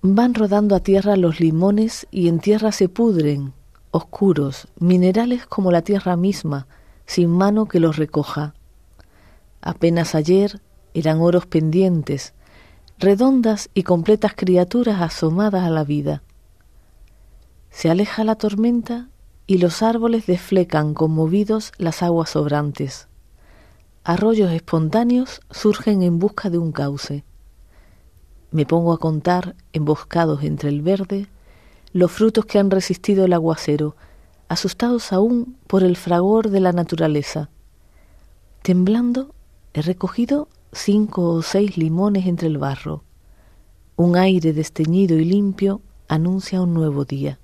Van rodando a tierra los limones y en tierra se pudren, oscuros, minerales como la tierra misma, sin mano que los recoja. Apenas ayer eran oros pendientes, redondas y completas criaturas asomadas a la vida. Se aleja la tormenta y los árboles desflecan conmovidos las aguas sobrantes. Arroyos espontáneos surgen en busca de un cauce. Me pongo a contar, emboscados entre el verde, los frutos que han resistido el aguacero, asustados aún por el fragor de la naturaleza. Temblando, he recogido cinco o seis limones entre el barro. Un aire desteñido y limpio anuncia un nuevo día.